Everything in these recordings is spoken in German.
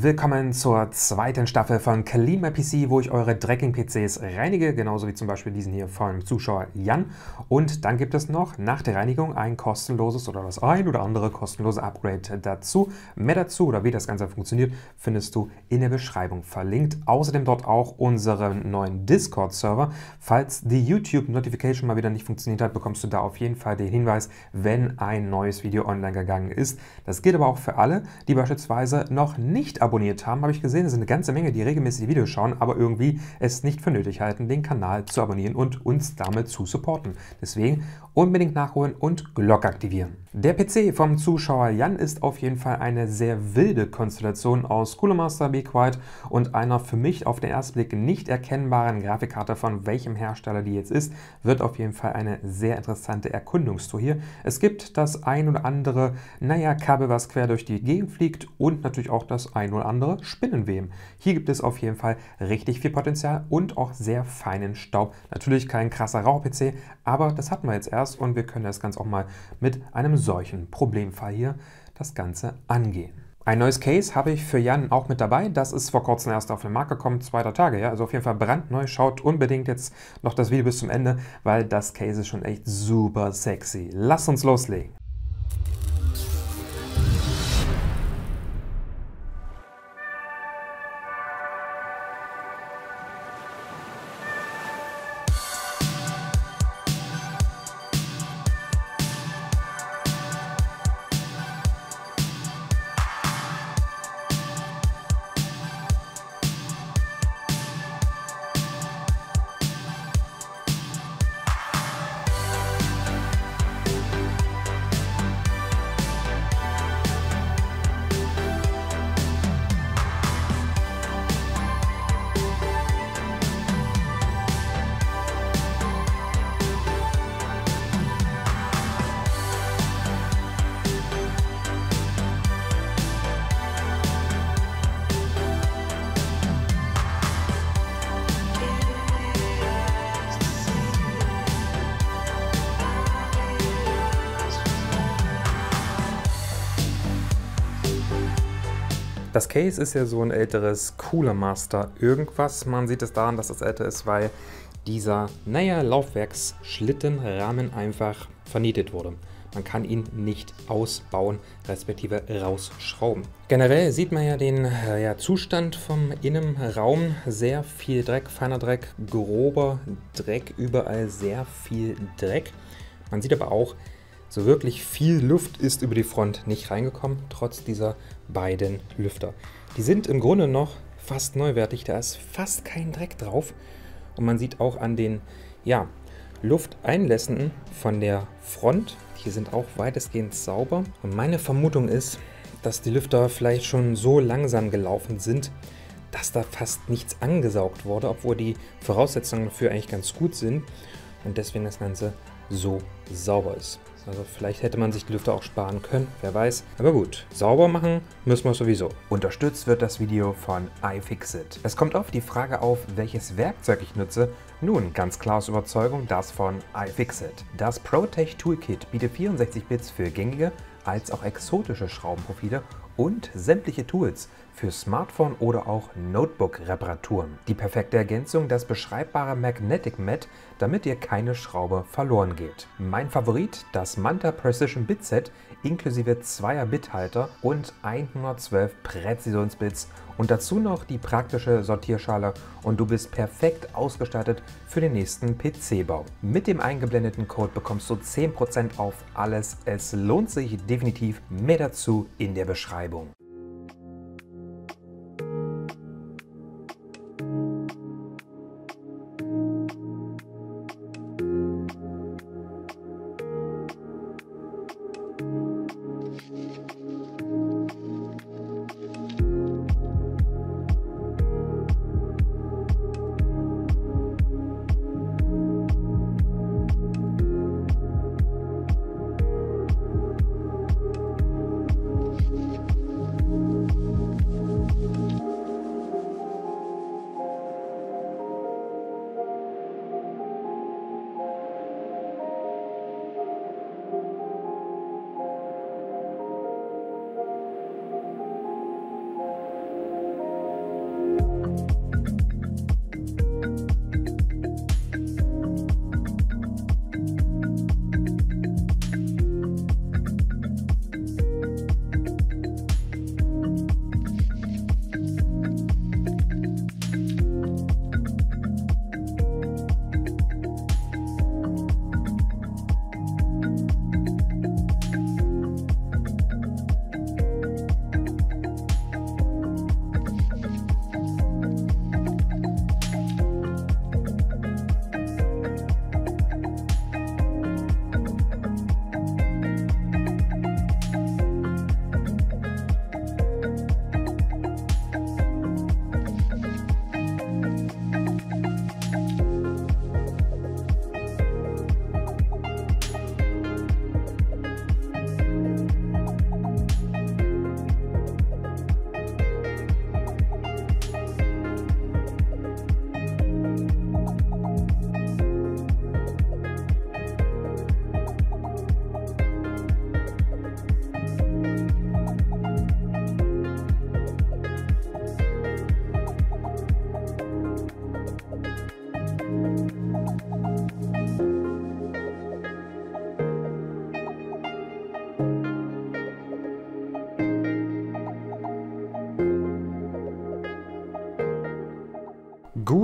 Willkommen zur zweiten Staffel von Clean My PC, wo ich eure Drecking-PCs reinige, genauso wie zum Beispiel diesen hier von Zuschauer Jan. Und dann gibt es noch nach der Reinigung ein kostenloses oder das ein oder andere kostenlose Upgrade dazu. Mehr dazu oder wie das Ganze funktioniert, findest du in der Beschreibung verlinkt. Außerdem dort auch unseren neuen Discord-Server. Falls die YouTube-Notification mal wieder nicht funktioniert hat, bekommst du da auf jeden Fall den Hinweis, wenn ein neues Video online gegangen ist. Das gilt aber auch für alle, die beispielsweise noch nicht abonniert haben, habe ich gesehen, es sind eine ganze Menge, die regelmäßig die Videos schauen, aber irgendwie es nicht für nötig halten, den Kanal zu abonnieren und uns damit zu supporten. Deswegen unbedingt nachholen und Glocke aktivieren. Der PC vom Zuschauer Jan ist auf jeden Fall eine sehr wilde Konstellation aus Cooler Master Be Quiet und einer für mich auf den ersten Blick nicht erkennbaren Grafikkarte von welchem Hersteller die jetzt ist, wird auf jeden Fall eine sehr interessante Erkundungstour hier. Es gibt das ein oder andere, naja, Kabel, was quer durch die Gegend fliegt und natürlich auch das ein oder andere Spinnenweben. Hier gibt es auf jeden Fall richtig viel Potenzial und auch sehr feinen Staub. Natürlich kein krasser Rauch-PC, aber das hatten wir jetzt erst und wir können das Ganze auch mal mit einem solchen Problemfall hier das Ganze angehen. Ein neues Case habe ich für Jan auch mit dabei. Das ist vor kurzem erst auf den Markt gekommen, zweiter Tage. Ja? Also auf jeden Fall brandneu. Schaut unbedingt jetzt noch das Video bis zum Ende, weil das Case ist schon echt super sexy. Lasst uns loslegen. Das Case ist ja so ein älteres Cooler Master irgendwas. Man sieht es daran, dass es älter ist, weil dieser, naja, Laufwerksschlittenrahmen einfach vernietet wurde. Man kann ihn nicht ausbauen, respektive rausschrauben. Generell sieht man ja den äh, ja, Zustand vom Innenraum. Sehr viel Dreck, feiner Dreck, grober Dreck, überall sehr viel Dreck. Man sieht aber auch, so wirklich viel Luft ist über die Front nicht reingekommen, trotz dieser beiden Lüfter. Die sind im Grunde noch fast neuwertig, da ist fast kein Dreck drauf. Und man sieht auch an den ja, Lufteinlässen von der Front, die sind auch weitestgehend sauber. Und meine Vermutung ist, dass die Lüfter vielleicht schon so langsam gelaufen sind, dass da fast nichts angesaugt wurde, obwohl die Voraussetzungen dafür eigentlich ganz gut sind und deswegen das Ganze so sauber ist. Also vielleicht hätte man sich die Lüfter auch sparen können, wer weiß. Aber gut, sauber machen müssen wir sowieso. Unterstützt wird das Video von iFixit. Es kommt oft die Frage auf, welches Werkzeug ich nutze. Nun, ganz klar aus Überzeugung das von iFixit. Das ProTech Toolkit bietet 64 Bits für gängige als auch exotische Schraubenprofile und sämtliche Tools für Smartphone oder auch Notebook-Reparaturen. Die perfekte Ergänzung das beschreibbare Magnetic Mat, damit dir keine Schraube verloren geht. Mein Favorit das Manta Precision Bit Set inklusive zweier Bithalter und 112 Präzisionsbits und dazu noch die praktische Sortierschale und du bist perfekt ausgestattet für den nächsten PC-Bau. Mit dem eingeblendeten Code bekommst du 10% auf alles. Es lohnt sich definitiv. Mehr dazu in der Beschreibung.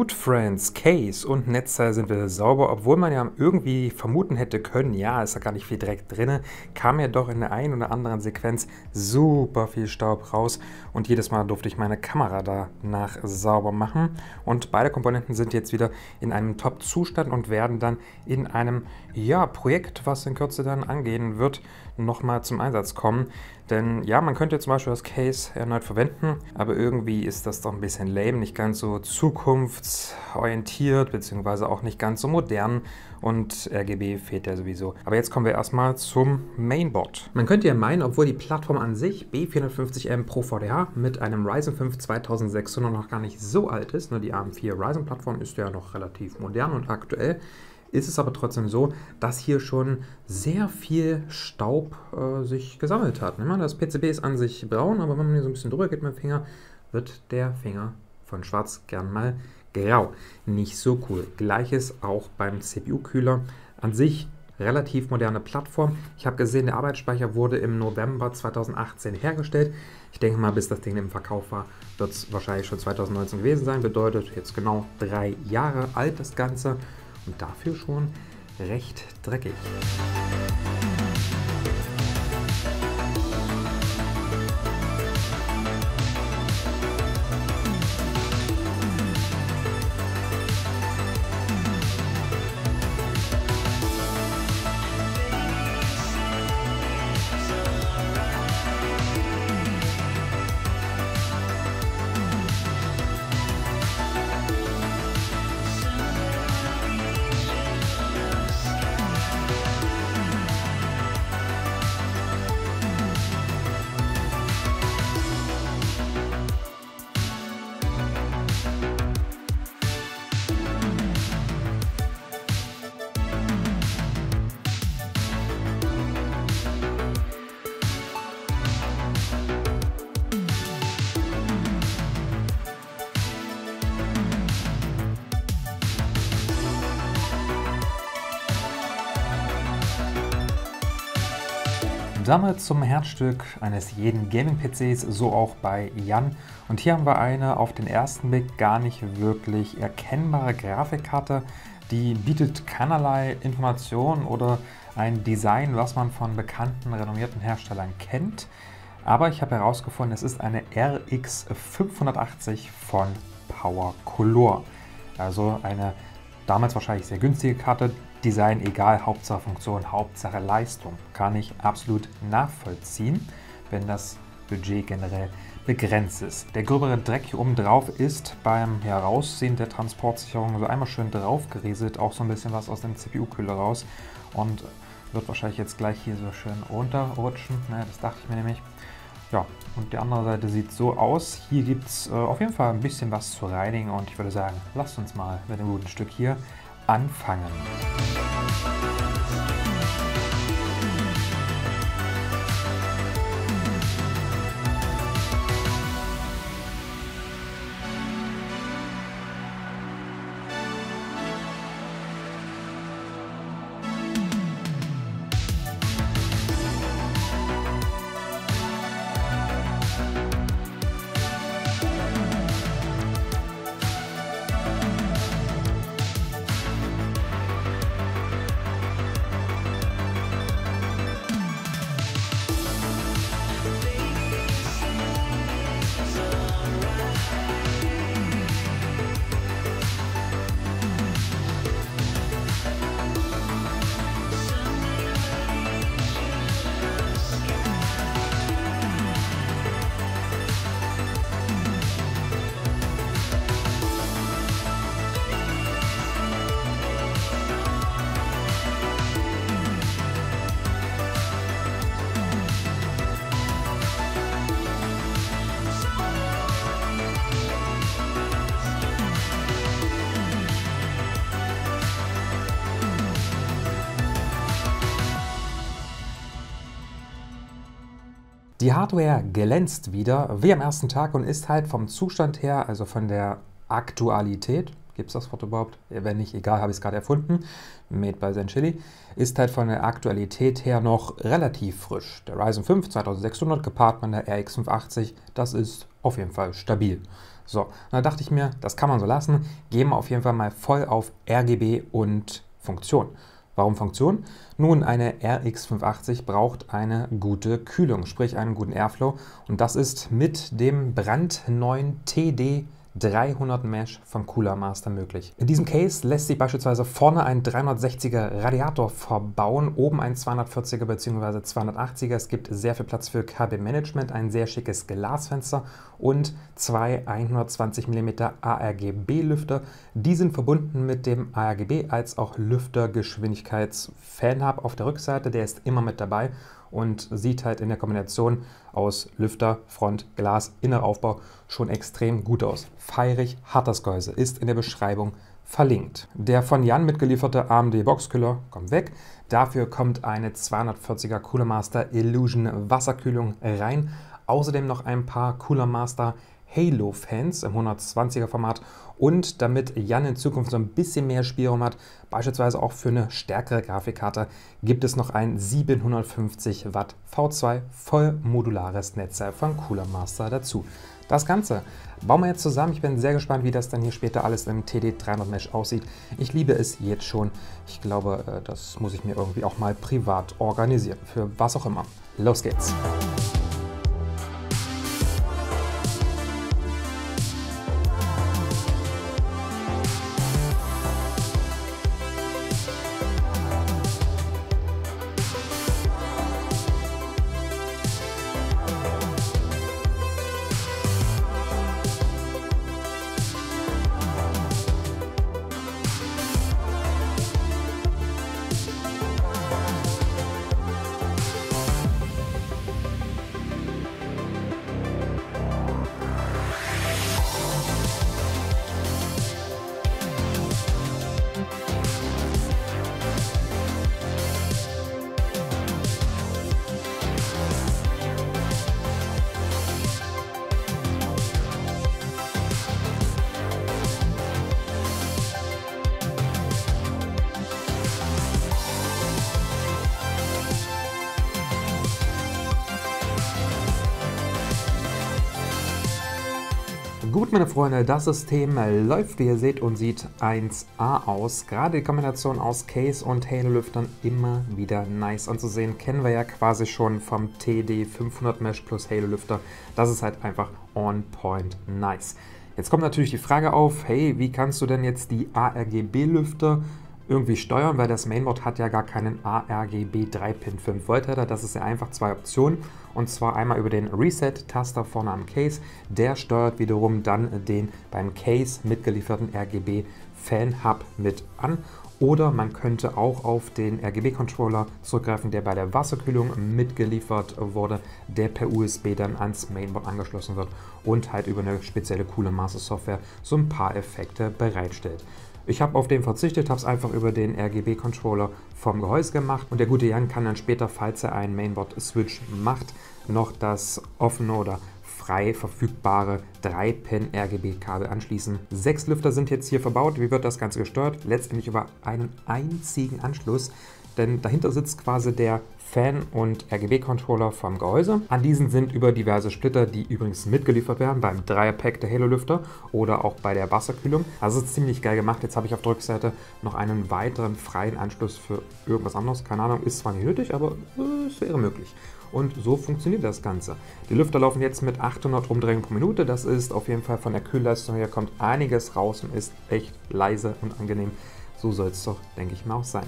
Gut, Friends, Case und Netzteil sind wieder sauber, obwohl man ja irgendwie vermuten hätte können, ja, ist da gar nicht viel Dreck drin, kam ja doch in der einen oder anderen Sequenz super viel Staub raus und jedes Mal durfte ich meine Kamera danach sauber machen und beide Komponenten sind jetzt wieder in einem Top-Zustand und werden dann in einem, ja, Projekt, was in Kürze dann angehen wird, nochmal zum Einsatz kommen. Denn ja, man könnte zum Beispiel das Case erneut verwenden, aber irgendwie ist das doch ein bisschen lame, nicht ganz so zukunftsorientiert, beziehungsweise auch nicht ganz so modern und RGB fehlt ja sowieso. Aber jetzt kommen wir erstmal zum Mainboard. Man könnte ja meinen, obwohl die Plattform an sich B450M Pro VDH mit einem Ryzen 5 2600 noch gar nicht so alt ist, nur die AM4 Ryzen Plattform ist ja noch relativ modern und aktuell, ist es aber trotzdem so, dass hier schon sehr viel Staub äh, sich gesammelt hat. Das PCB ist an sich braun, aber wenn man hier so ein bisschen drüber geht mit dem Finger, wird der Finger von schwarz gern mal grau. Nicht so cool. Gleiches auch beim CPU-Kühler. An sich relativ moderne Plattform. Ich habe gesehen, der Arbeitsspeicher wurde im November 2018 hergestellt. Ich denke mal, bis das Ding im Verkauf war, wird es wahrscheinlich schon 2019 gewesen sein. Bedeutet jetzt genau drei Jahre alt das Ganze und dafür schon recht dreckig. Damit zum Herzstück eines jeden Gaming-PCs, so auch bei Jan. Und hier haben wir eine auf den ersten Blick gar nicht wirklich erkennbare Grafikkarte. Die bietet keinerlei Informationen oder ein Design, was man von bekannten, renommierten Herstellern kennt. Aber ich habe herausgefunden, es ist eine RX 580 von Power Color. Also eine damals wahrscheinlich sehr günstige Karte, Design egal, Hauptsache Funktion, Hauptsache Leistung. Kann ich absolut nachvollziehen, wenn das Budget generell begrenzt ist. Der gröbere Dreck hier oben drauf ist beim Herausziehen der Transportsicherung so einmal schön drauf gerieselt, auch so ein bisschen was aus dem CPU-Kühler raus und wird wahrscheinlich jetzt gleich hier so schön runterrutschen. Ne, das dachte ich mir nämlich. Ja, und die andere Seite sieht so aus. Hier gibt es äh, auf jeden Fall ein bisschen was zu reinigen und ich würde sagen, lasst uns mal mit dem guten Stück hier anfangen. Die Hardware glänzt wieder wie am ersten Tag und ist halt vom Zustand her, also von der Aktualität, gibt es das Wort überhaupt? Wenn nicht, egal, habe ich es gerade erfunden, made by Zenchili, ist halt von der Aktualität her noch relativ frisch. Der Ryzen 5 2600 gepaart mit der RX 580, das ist auf jeden Fall stabil. So, da dachte ich mir, das kann man so lassen. Gehen wir auf jeden Fall mal voll auf RGB und Funktion. Warum Funktion? Nun, eine RX 580 braucht eine gute Kühlung, sprich einen guten Airflow. Und das ist mit dem brandneuen TD 300 Mesh von Cooler Master möglich. In diesem Case lässt sich beispielsweise vorne ein 360er Radiator verbauen, oben ein 240er bzw. 280er. Es gibt sehr viel Platz für Kabelmanagement, ein sehr schickes Glasfenster und zwei 120 mm ARGB-Lüfter. Die sind verbunden mit dem ARGB als auch Lüftergeschwindigkeits-Fan-Hub auf der Rückseite. Der ist immer mit dabei und sieht halt in der Kombination aus Lüfter, Front, Glas, innerer Aufbau schon extrem gut aus. Feirig hat das Gehäuse, ist in der Beschreibung verlinkt. Der von Jan mitgelieferte AMD Boxkühler kommt weg. Dafür kommt eine 240er Cooler Master Illusion Wasserkühlung rein. Außerdem noch ein paar Cooler Master Halo-Fans im 120er Format und damit Jan in Zukunft so ein bisschen mehr Spielraum hat, beispielsweise auch für eine stärkere Grafikkarte, gibt es noch ein 750 Watt V2 voll modulares Netzteil von Cooler Master dazu. Das Ganze bauen wir jetzt zusammen. Ich bin sehr gespannt, wie das dann hier später alles im TD300 Mesh aussieht. Ich liebe es jetzt schon. Ich glaube, äh, das muss ich mir irgendwie auch mal privat organisieren. Für was auch immer. Los geht's! Gut, meine Freunde, das System läuft, wie ihr seht, und sieht 1A aus. Gerade die Kombination aus Case und Halo-Lüftern immer wieder nice anzusehen. Kennen wir ja quasi schon vom TD 500 Mesh plus Halo-Lüfter. Das ist halt einfach on point nice. Jetzt kommt natürlich die Frage auf, hey, wie kannst du denn jetzt die ARGB-Lüfter irgendwie steuern, weil das Mainboard hat ja gar keinen ARGB 3-Pin 5 Volt Header. Das ist ja einfach zwei Optionen und zwar einmal über den Reset-Taster vorne am Case. Der steuert wiederum dann den beim Case mitgelieferten RGB Fan Hub mit an oder man könnte auch auf den RGB-Controller zurückgreifen, der bei der Wasserkühlung mitgeliefert wurde, der per USB dann ans Mainboard angeschlossen wird und halt über eine spezielle coole Master Software so ein paar Effekte bereitstellt. Ich habe auf den verzichtet, habe es einfach über den RGB-Controller vom Gehäuse gemacht und der gute Jan kann dann später, falls er einen Mainboard-Switch macht, noch das offene oder frei verfügbare 3-Pin-RGB-Kabel anschließen. Sechs Lüfter sind jetzt hier verbaut. Wie wird das Ganze gesteuert? Letztendlich über einen einzigen Anschluss, denn dahinter sitzt quasi der Fan- und RGB-Controller vom Gehäuse. An diesen sind über diverse Splitter, die übrigens mitgeliefert werden beim Dreierpack der Halo-Lüfter oder auch bei der Wasserkühlung. Also ist ziemlich geil gemacht. Jetzt habe ich auf der Rückseite noch einen weiteren freien Anschluss für irgendwas anderes. Keine Ahnung, ist zwar nicht nötig, aber äh, es wäre möglich. Und so funktioniert das Ganze. Die Lüfter laufen jetzt mit 800 Umdrehungen pro Minute. Das ist auf jeden Fall von der Kühlleistung her kommt einiges raus und ist echt leise und angenehm. So soll es doch, denke ich mal, auch sein.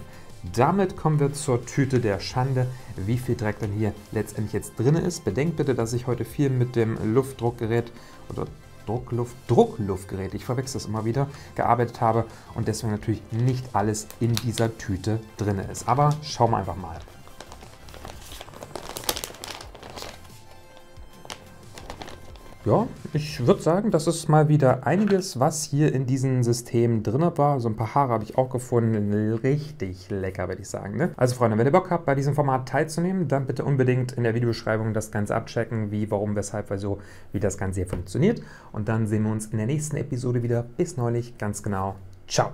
Damit kommen wir zur Tüte der Schande, wie viel Dreck dann hier letztendlich jetzt drin ist. Bedenkt bitte, dass ich heute viel mit dem Luftdruckgerät oder Druckluft, Druckluftgerät, ich verwechsel das immer wieder, gearbeitet habe und deswegen natürlich nicht alles in dieser Tüte drin ist. Aber schauen wir einfach mal. Ja, ich würde sagen, das ist mal wieder einiges, was hier in diesem System drin war. So ein paar Haare habe ich auch gefunden. Richtig lecker, würde ich sagen. Ne? Also Freunde, wenn ihr Bock habt, bei diesem Format teilzunehmen, dann bitte unbedingt in der Videobeschreibung das Ganze abchecken, wie, warum, weshalb, wieso, wie das Ganze hier funktioniert. Und dann sehen wir uns in der nächsten Episode wieder. Bis neulich, ganz genau. Ciao.